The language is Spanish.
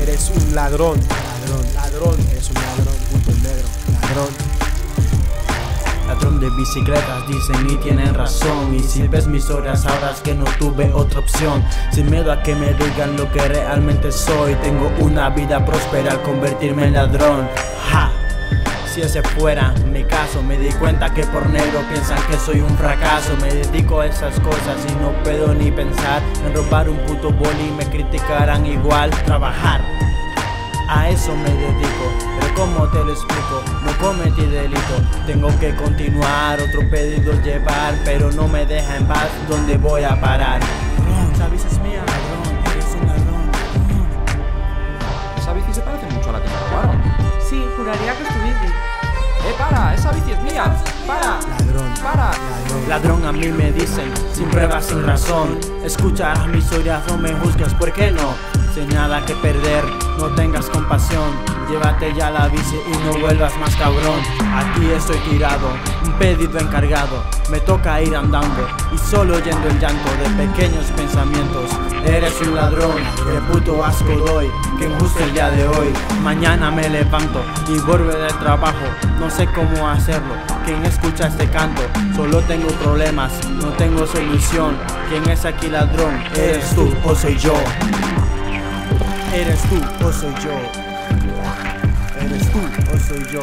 eres un ladrón, ladrón, ladrón, eres un ladrón, punto negro, ladrón. Ladrón de bicicletas dicen y tienen razón. Y si ves mis horas es que no tuve otra opción. Sin miedo a que me digan lo que realmente soy. Tengo una vida próspera al convertirme en ladrón. Ja si ese fuera mi caso Me di cuenta que por negro piensan que soy un fracaso Me dedico a esas cosas y no puedo ni pensar En robar un puto boli y me criticarán igual Trabajar a eso me dedico, pero como te lo explico, no cometí delito Tengo que continuar, otro pedido llevar Pero no me deja en paz, ¿dónde voy a parar? Bici es mía, eres un ladrón. Esa bici se parece mucho a la que me robaron. Sí, juraría que es tu bici. ¡Eh, para! ¡Esa bici es mía! ¡Para! Ladrón, ¡Para! ladrón. Ladrón a mí me dicen, sin pruebas, sin razón Escucharás mis historias, no me juzgas, ¿por qué no? Sin nada que perder, no tengas compasión Llévate ya la bici y no vuelvas más cabrón Aquí estoy tirado, un pedido encargado Me toca ir andando y solo oyendo el llanto de pequeños Eres un ladrón, qué puto asco doy Que injusto el día de hoy Mañana me levanto y vuelvo del trabajo No sé cómo hacerlo ¿Quién escucha este canto? Solo tengo problemas, no tengo solución ¿Quién es aquí ladrón? ¿Eres tú o soy yo? Eres tú o soy yo. Eres tú o soy yo.